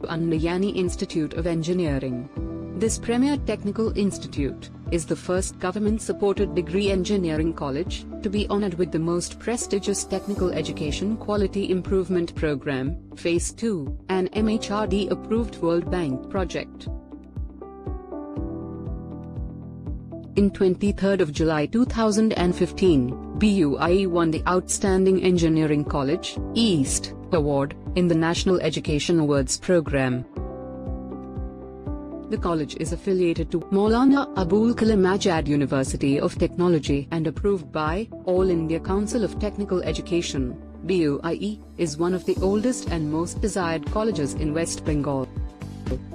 Unnayani Institute of Engineering. This premier technical institute is the first government-supported degree engineering college to be honored with the most prestigious Technical Education Quality Improvement Program, Phase 2, an MHRD-approved World Bank project. In 23rd of July 2015, BUIE won the Outstanding Engineering College East Award in the National Education Awards program. The college is affiliated to Maulana Abul Kalam Azad University of Technology and approved by All India Council of Technical Education. BUIE is one of the oldest and most desired colleges in West Bengal.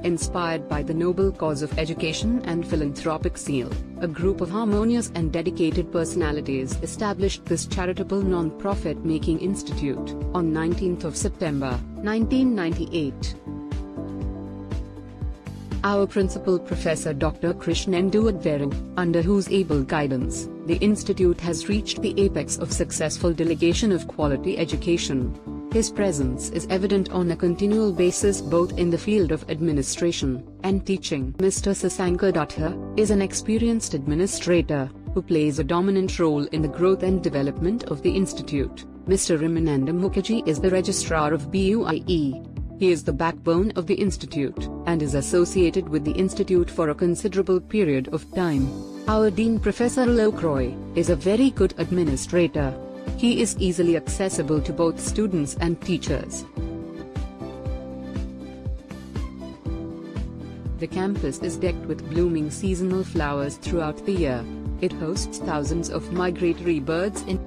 Inspired by the noble cause of education and philanthropic zeal, a group of harmonious and dedicated personalities established this charitable non-profit making institute on 19th of September, 1998. Our principal professor Dr. Krishnendu Advaran, under whose able guidance, the institute has reached the apex of successful delegation of quality education. His presence is evident on a continual basis both in the field of administration and teaching. Mr. Sasankar Datta is an experienced administrator who plays a dominant role in the growth and development of the institute. Mr. Ramananda Mukherjee is the registrar of BUIE. He is the backbone of the institute and is associated with the institute for a considerable period of time. Our Dean Professor Alok Roy is a very good administrator he is easily accessible to both students and teachers. The campus is decked with blooming seasonal flowers throughout the year. It hosts thousands of migratory birds in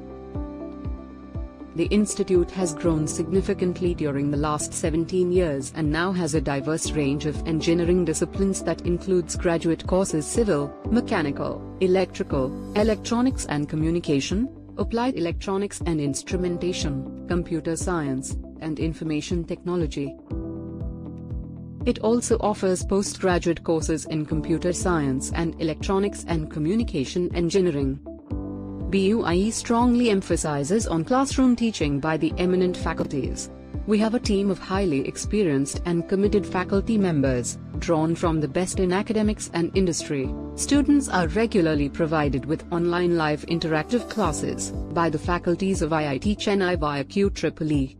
the institute has grown significantly during the last 17 years and now has a diverse range of engineering disciplines that includes graduate courses civil, mechanical, electrical, electronics and communication, applied electronics and instrumentation, computer science, and information technology. It also offers postgraduate courses in computer science and electronics and communication engineering. BUIE strongly emphasizes on classroom teaching by the eminent faculties. We have a team of highly experienced and committed faculty members, drawn from the best in academics and industry. Students are regularly provided with online live interactive classes by the faculties of IIT Chennai via QEEE.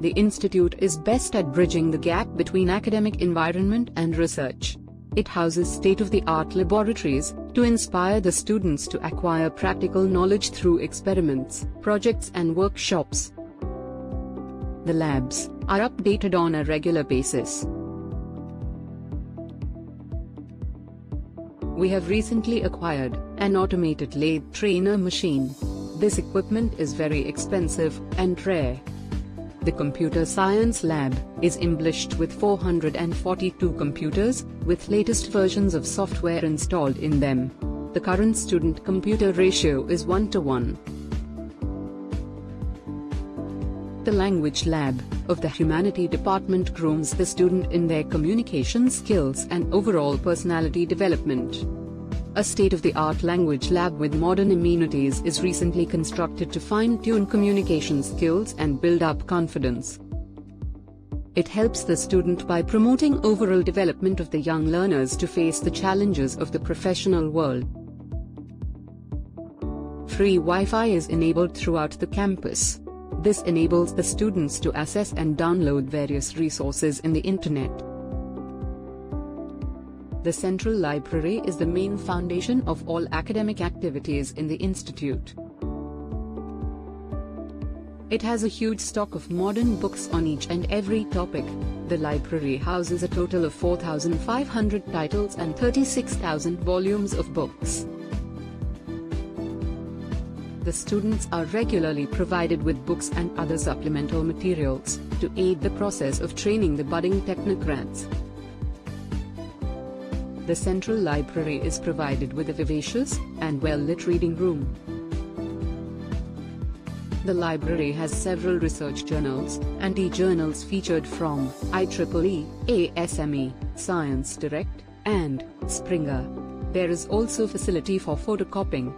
The institute is best at bridging the gap between academic environment and research. It houses state-of-the-art laboratories, to inspire the students to acquire practical knowledge through experiments, projects and workshops. The labs are updated on a regular basis. We have recently acquired an automated lathe trainer machine. This equipment is very expensive and rare. The Computer Science Lab is embellished with 442 computers, with latest versions of software installed in them. The current student-computer ratio is 1 to 1. The Language Lab of the Humanity Department grooms the student in their communication skills and overall personality development. A state-of-the-art language lab with modern amenities is recently constructed to fine-tune communication skills and build up confidence. It helps the student by promoting overall development of the young learners to face the challenges of the professional world. Free Wi-Fi is enabled throughout the campus. This enables the students to access and download various resources in the internet. The Central Library is the main foundation of all academic activities in the institute. It has a huge stock of modern books on each and every topic. The library houses a total of 4,500 titles and 36,000 volumes of books. The students are regularly provided with books and other supplemental materials to aid the process of training the budding technocrats. The Central Library is provided with a vivacious and well-lit reading room. The library has several research journals and e-journals featured from IEEE, ASME, Science Direct, and Springer. There is also facility for photocopying.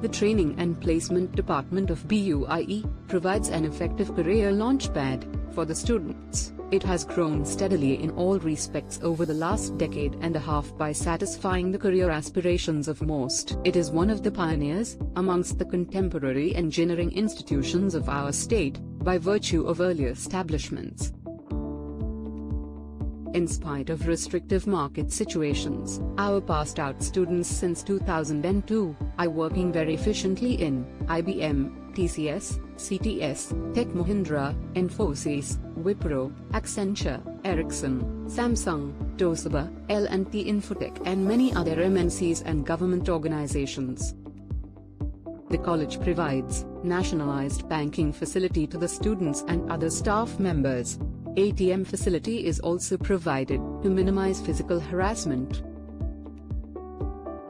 The Training and Placement Department of BUIE provides an effective career launchpad For the students, it has grown steadily in all respects over the last decade and a half by satisfying the career aspirations of most. It is one of the pioneers, amongst the contemporary engineering institutions of our state, by virtue of earlier establishments. In spite of restrictive market situations, our passed out students since 2002 are working very efficiently in IBM, TCS, CTS, Tech Mahindra, Infosys, Wipro, Accenture, Ericsson, Samsung, Toshiba, L&T Infotech and many other MNCs and government organizations. The college provides nationalized banking facility to the students and other staff members. ATM facility is also provided to minimize physical harassment.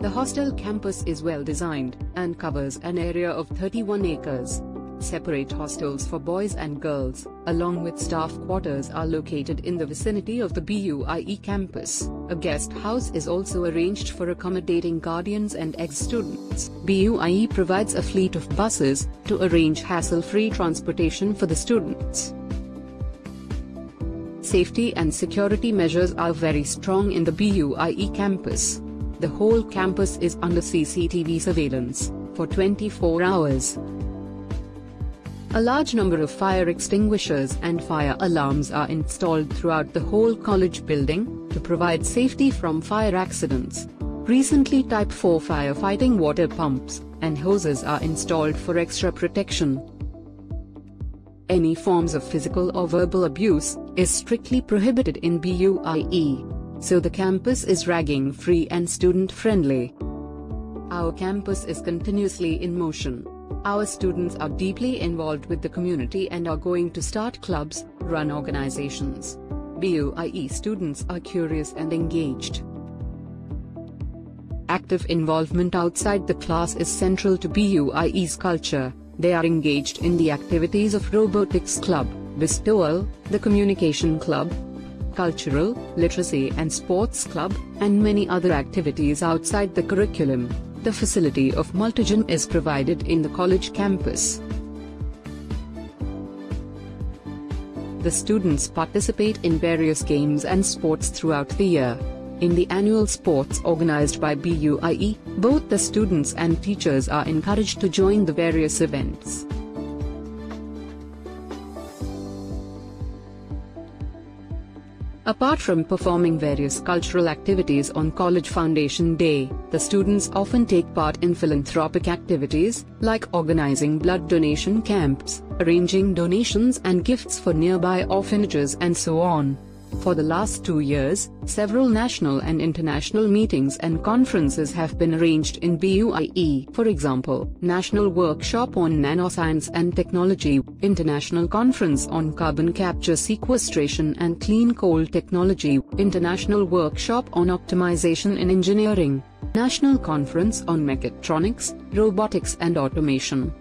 The hostel campus is well designed and covers an area of 31 acres. Separate hostels for boys and girls, along with staff quarters are located in the vicinity of the BUIE campus. A guest house is also arranged for accommodating guardians and ex-students. BUIE provides a fleet of buses to arrange hassle-free transportation for the students. Safety and security measures are very strong in the BUIE campus. The whole campus is under CCTV surveillance, for 24 hours. A large number of fire extinguishers and fire alarms are installed throughout the whole college building, to provide safety from fire accidents. Recently Type 4 firefighting water pumps and hoses are installed for extra protection. Any forms of physical or verbal abuse is strictly prohibited in BUIE, so the campus is ragging free and student friendly. Our campus is continuously in motion. Our students are deeply involved with the community and are going to start clubs, run organizations. BUIE students are curious and engaged. Active involvement outside the class is central to BUIE's culture. They are engaged in the activities of Robotics Club, Bestowal, the Communication Club, Cultural, Literacy and Sports Club, and many other activities outside the curriculum. The facility of multigym is provided in the college campus. The students participate in various games and sports throughout the year. In the annual sports organized by BUIE, both the students and teachers are encouraged to join the various events. Apart from performing various cultural activities on College Foundation Day, the students often take part in philanthropic activities, like organizing blood donation camps, arranging donations and gifts for nearby orphanages and so on. For the last two years, several national and international meetings and conferences have been arranged in BUIE. For example, National Workshop on Nanoscience and Technology, International Conference on Carbon Capture Sequestration and Clean Coal Technology, International Workshop on Optimization in Engineering, National Conference on Mechatronics, Robotics and Automation.